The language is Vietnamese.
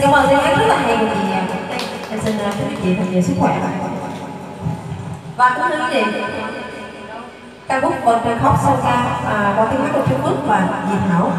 cảm ơn tiếng hát rất là hay của chị em xin à, chúc chị thật nhiều sức khỏe và cũng như quý vị ca khúc vòng trời khóc sâu xa à, qua tiếng hát của trung quốc và diệp hảo